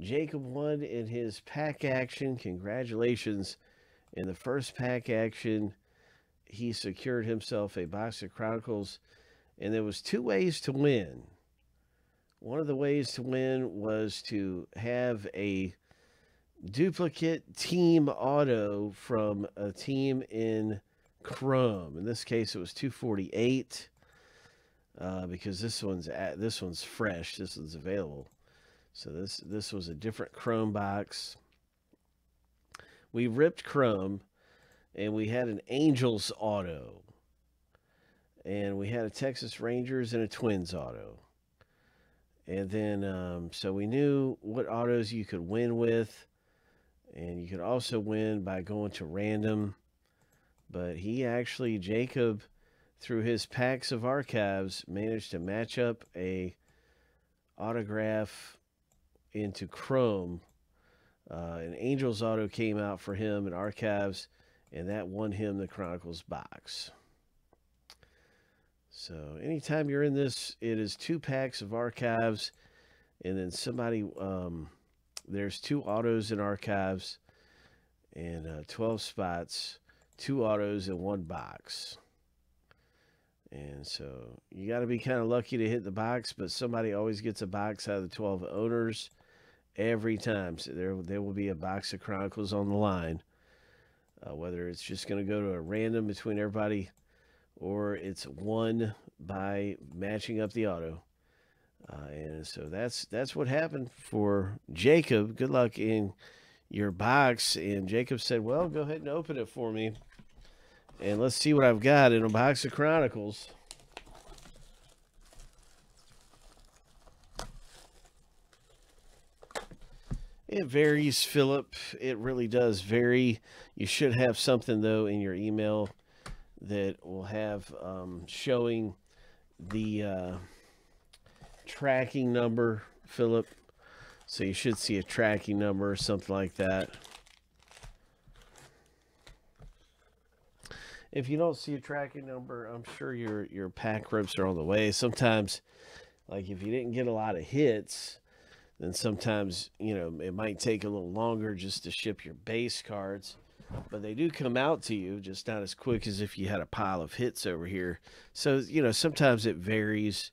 Jacob won in his pack action. Congratulations. In the first pack action, he secured himself a box of Chronicles, and there was two ways to win. One of the ways to win was to have a duplicate team auto from a team in Chrome. In this case, it was 248 uh, because this one's at, this one's fresh. This one's available. So this this was a different Chrome box. We ripped Chrome, and we had an Angels auto, and we had a Texas Rangers and a Twins auto. And then, um, so we knew what autos you could win with, and you could also win by going to random. But he actually, Jacob, through his packs of archives, managed to match up a autograph into Chrome. Uh, an Angels auto came out for him in archives, and that won him the Chronicles box. So anytime you're in this, it is two packs of archives, and then somebody um, there's two autos in archives, and uh, 12 spots, two autos in one box. And so you got to be kind of lucky to hit the box, but somebody always gets a box out of the 12 owners every time. So there, there will be a box of Chronicles on the line. Uh, whether it's just going to go to a random between everybody or it's won by matching up the auto. Uh, and so that's that's what happened for Jacob. Good luck in your box. And Jacob said, "Well, go ahead and open it for me, and let's see what I've got in a box of Chronicles." It varies, Philip. It really does vary. You should have something though in your email that will have um, showing the uh, tracking number, Philip. So you should see a tracking number or something like that. If you don't see a tracking number, I'm sure your your pack rips are on the way. Sometimes, like if you didn't get a lot of hits, then sometimes you know it might take a little longer just to ship your base cards but they do come out to you just not as quick as if you had a pile of hits over here. So you know sometimes it varies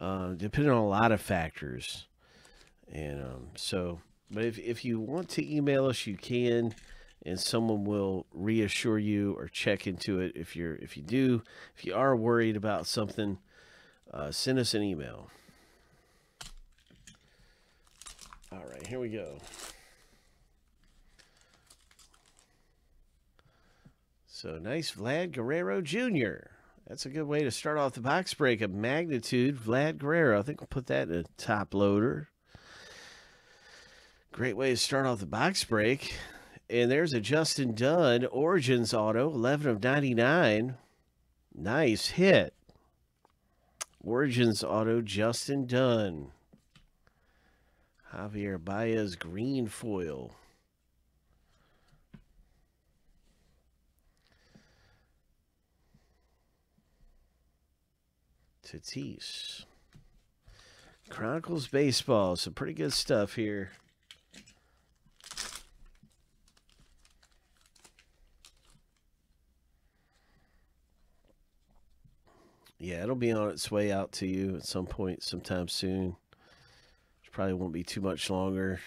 uh, depending on a lot of factors. And um, so but if, if you want to email us you can and someone will reassure you or check into it if you're if you do. If you are worried about something uh, send us an email all right here we go So nice Vlad Guerrero Jr. That's a good way to start off the box break of magnitude. Vlad Guerrero. I think we'll put that in a top loader. Great way to start off the box break. And there's a Justin Dunn Origins auto, 11 of 99. Nice hit. Origins auto, Justin Dunn. Javier Baez green foil. Tatis. Chronicles Baseball. Some pretty good stuff here. Yeah, it'll be on its way out to you at some point sometime soon. Probably won't be too much longer.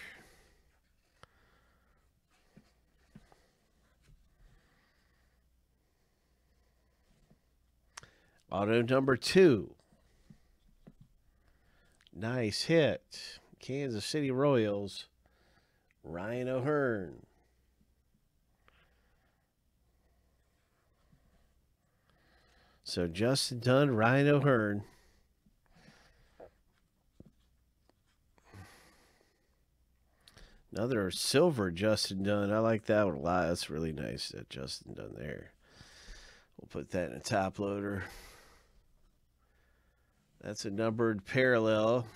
Auto number two. Nice hit. Kansas City Royals. Ryan O'Hearn. So Justin Dunn, Ryan O'Hearn. Another silver Justin Dunn. I like that one a lot. That's really nice that Justin Dunn there. We'll put that in a top loader. That's a numbered parallel.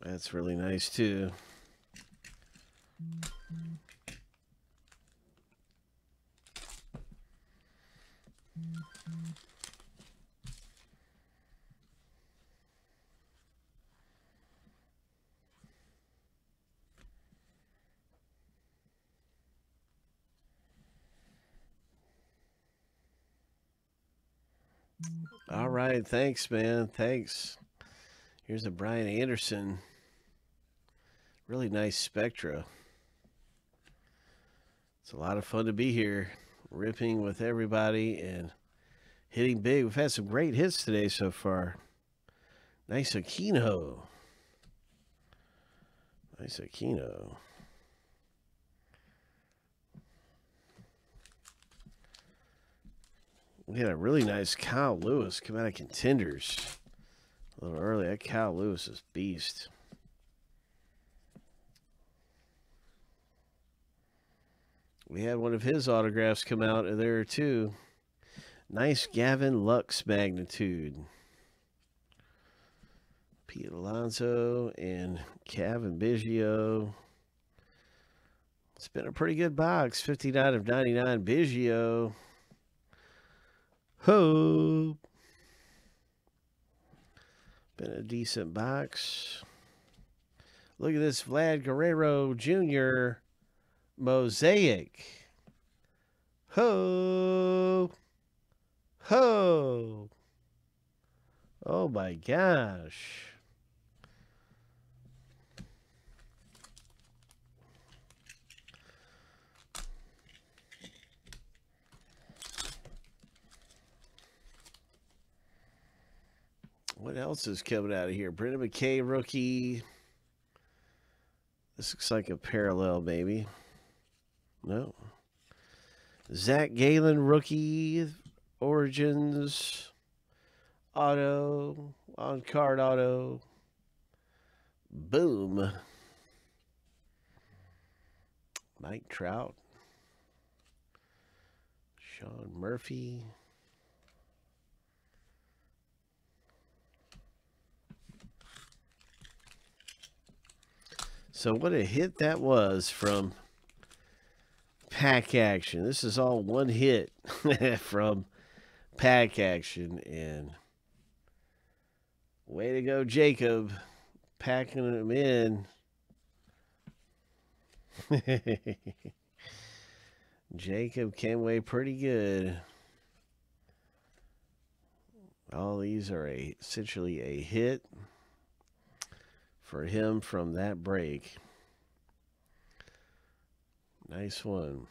That's really nice too. All right. Thanks, man. Thanks. Here's a Brian Anderson. Really nice Spectra. It's a lot of fun to be here, ripping with everybody and hitting big. We've had some great hits today so far. Nice Aquino. Nice Aquino. We had a really nice Kyle Lewis come out of contenders a little early. That Kyle Lewis is beast. We had one of his autographs come out there too. Nice Gavin Lux magnitude. Pete Alonso and Cavan Biggio. It's been a pretty good box. 59 of 99 Biggio. Hope. Been a decent box. Look at this Vlad Guerrero Jr. Mosaic. Ho. Ho. Oh my gosh. What else is coming out of here? Brendan McKay rookie. This looks like a parallel, maybe. No. Zac Gallen, rookie origins auto on card auto. Boom. Mike Trout. Sean Murphy. So what a hit that was from pack action. This is all one hit from pack action and way to go Jacob packing them in. Jacob came away pretty good. All these are a, essentially a hit for him from that break. Nice one.